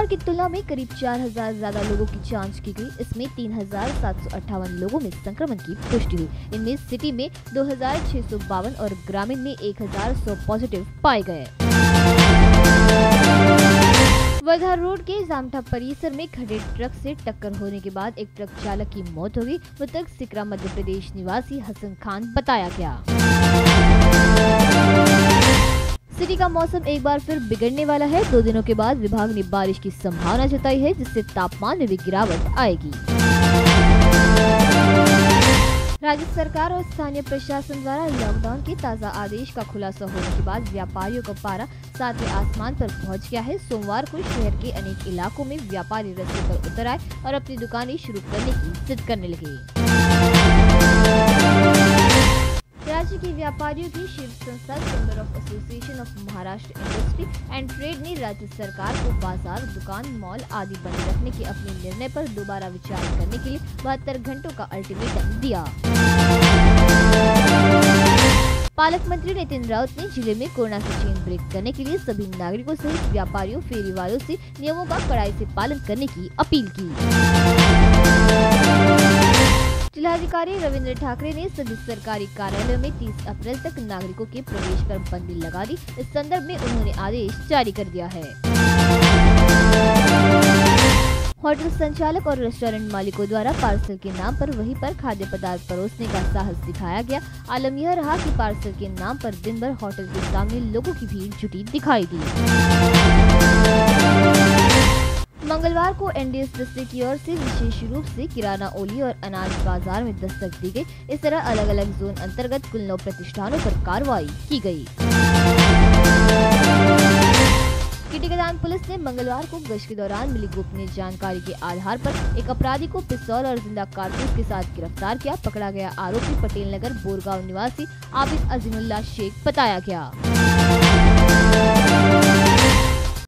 शुक्रवार की तुलना में करीब 4000 ज़्यादा लोगों की जाँच की गई। इसमें तीन लोगों में संक्रमण की पुष्टि हुई। इनमें सिटी में दो हज़ार छह सौ बावन और ग्रामीण में 1100 पॉजिटिव पाए गए। वर्धा रोड के जामठा परिसर में खड़े ट्रक से टक्कर होने के बाद एक ट्रक चालक की मौत हो गई। मृतक सिकरा मध्य प्रदेश निवासी हसन खान बताया गया। सिटी का मौसम एक बार फिर बिगड़ने वाला है। दो दिनों के बाद विभाग ने बारिश की संभावना जताई है, जिससे तापमान में भी गिरावट आएगी। राज्य सरकार और स्थानीय प्रशासन द्वारा लॉकडाउन के ताज़ा आदेश का खुलासा होने के बाद व्यापारियों का पारा सातवें आसमान पर पहुँच गया है। सोमवार को शहर के अनेक इलाकों में व्यापारी रस्ते पर उतर आए और अपनी दुकानें शुरू करने की जिद करने लगे। व्यापारियों की शिव संस्था chamber of association of Maharashtra industry and trade ने राज्य सरकार को बाज़ार, दुकान मॉल आदि बंद रखने के अपने निर्णय पर दोबारा विचार करने के लिए बहत्तर घंटों का अल्टीमेटम दिया। पालक मंत्री नितिन राउत ने ज़िले में कोरोना से चेन ब्रेक करने के लिए सभी नागरिकों सहित व्यापारियों फेरी वालों से नियमों का कड़ाई से पालन करने की अपील की। जिलाधिकारी रविंद्र ठाकरे ने सभी सरकारी कार्यालयों में 30 अप्रैल तक नागरिकों के प्रवेश पर बंदी लगा दी। इस संदर्भ में उन्होंने आदेश जारी कर दिया है। होटल संचालक और रेस्टोरेंट मालिकों द्वारा पार्सल के नाम पर वहीं पर खाद्य पदार्थ परोसने का साहस दिखाया गया। आलम यह रहा कि पार्सल के नाम पर दिन भर होटल के सामने लोगों की भीड़ जुटी दिखाई दी। मंगलवार को एनडीएस दस्ते की ओर से विशेष रूप से किराना ओली और अनाज बाज़ार में दस्तक दी गई। इस तरह अलग अलग जोन अंतर्गत कुल नौ प्रतिष्ठानों पर कार्रवाई की गई। किटीगदान पुलिस ने मंगलवार को गश्त के दौरान मिली गोपनीय जानकारी के आधार पर एक अपराधी को पिस्तौल और ज़िंदा कारतूस के साथ गिरफ़्तार किया। पकड़ा गया आरोपी पटेल नगर, बोरगांव निवासी आबिद अजीमुल्ला शेख, बताया गया।